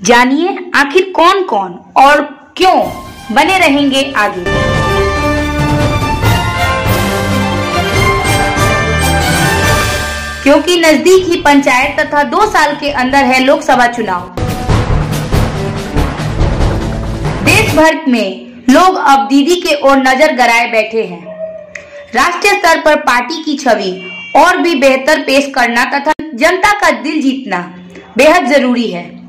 जानिए आखिर कौन कौन और क्यों बने रहेंगे आगे। क्योंकि नज़दीक ही पंचायत तथा दो साल के अंदर है लोकसभा चुनाव। देश भर में लोग अब दीदी के ओर नज़र गराए बैठे हैं। राष्ट्रीय स्तर पर पार्टी की छवि और भी बेहतर पेश करना तथा जनता का दिल जीतना बेहद ज़रूरी है।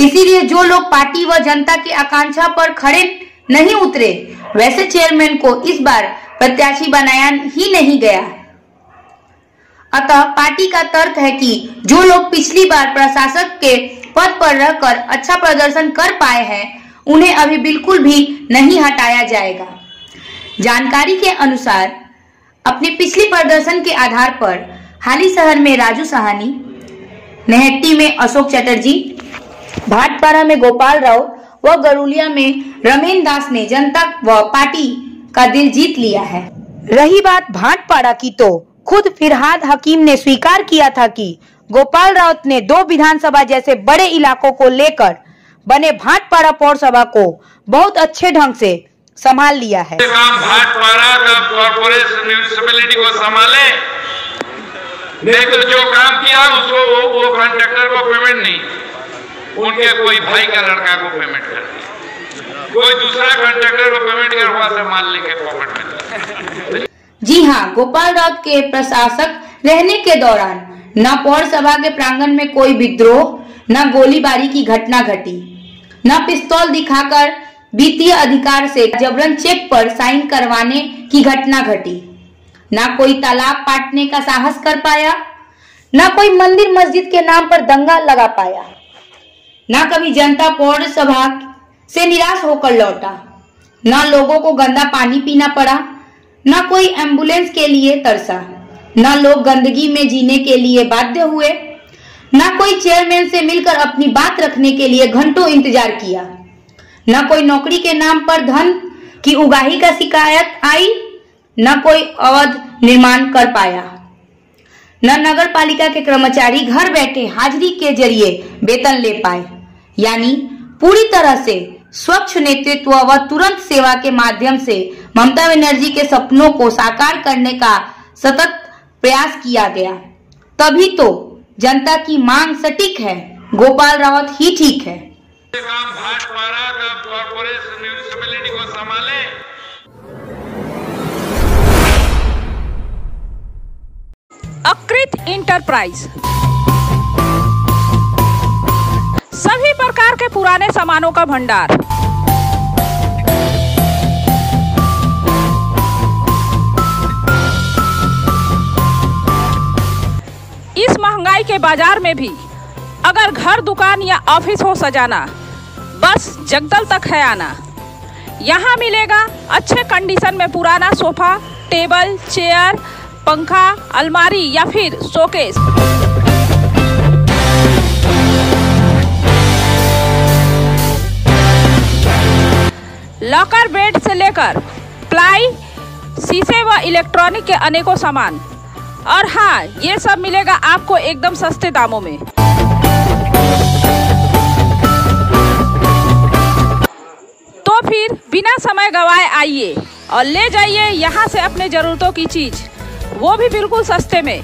इसीलिए जो लोग पार्टी व जनता की आकांक्षा पर खड़े नहीं उतरे, वैसे चेयरमैन को इस बार प्रत्याशी बनाया ही नहीं गया। अतः पार्टी का तर्क है कि जो लोग पिछली बार प्रशासक के पद पर रहकर अच्छा प्रदर्शन कर पाए हैं, उन्हें अभी बिल्कुल भी नहीं हटाया जाएगा। जानकारी के अनुसार, अपने पिछले प्रदर्शन के आधार पर हाली शहर में राजू सहानी, नेहट्टी में अशोक चटर्जी भाटपारा में गोपाल राव व गरुलिया में रमेन दास ने जनता व पार्टी का दिल जीत लिया है। रही बात भाटपाड़ा की तो खुद फिरहाद हकीम ने स्वीकार किया था कि गोपाल राउत ने दो विधानसभा जैसे बड़े इलाकों को लेकर बने भाटपाड़ा पौरसभा को बहुत अच्छे ढंग से संभाल लिया है। भाटपाड़ा कॉर्पोरेशन म्यूनिसिपैलिटी को संभाले नहीं तो जो काम किया उसको वो, वो को पेमेंट नहीं। उनके कोई भाई का लड़का को पेमेंट कर दिया। कोई दूसरा कॉन्ट्रैक्टर को पेमेंट कर वहाँ से माल लेके पॉकेट में जी हाँ गोपाल राउत के प्रशासक रहने के दौरान न पौर सभा के प्रांगण में कोई विद्रोह न गोलीबारी की घटना घटी। न पिस्तौल दिखाकर वित्तीय अधिकार से जबरन चेक पर साइन करवाने की घटना घटी। न कोई तालाब पाटने का साहस कर पाया न कोई मंदिर मस्जिद के नाम पर दंगा लगा पाया। न कभी जनता पौर सभा से निराश होकर लौटा। न लोगों को गंदा पानी पीना पड़ा, न कोई एंबुलेंस के लिए तरसा, न लोग गंदगी में जीने के लिए बाध्य हुए, न कोई चेयरमैन से मिलकर अपनी बात रखने के लिए घंटों इंतज़ार किया, न कोई नौकरी के नाम पर धन की उगाही का शिकायत आई, न कोई अवध निर्माण कर पाया। न नगर पालिका के कर्मचारी घर बैठे हाजिरी के ज़रिए वेतन ले पाए। यानी पूरी तरह से स्वच्छ नेतृत्व व तुरंत सेवा के माध्यम से ममता बनर्जी के सपनों को साकार करने का सतत प्रयास किया गया। तभी तो जनता की मांग सटीक है। गोपाल रावत ही ठीक है। अकृत इंटरप्राइज सभी प्रकार के पुराने सामानों का भंडार। इस महँगाई के बाज़ार में भी अगर घर, दुकान या ऑफ़िस हो सजाना, बस जगदल तक है आना। यहाँ मिलेगा अच्छे कंडीशन में पुराना सोफा टेबल चेयर पंखा, अलमारी या फिर शोकेस लॉकर बेड से लेकर प्लाई, शीशे व इलेक्ट्रॉनिक के अनेकों सामान। और हाँ ये सब मिलेगा आपको एकदम सस्ते दामों में। तो फिर बिना समय गवाए आइए और ले जाइए यहाँ से अपने ज़रूरतों की चीज़। वो भी बिल्कुल सस्ते में।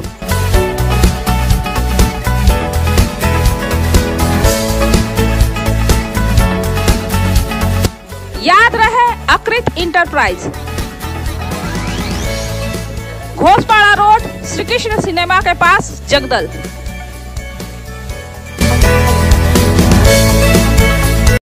याद रहे Akrit enterprise Ghoshpara road Shri Krishna cinema के पास जगदल।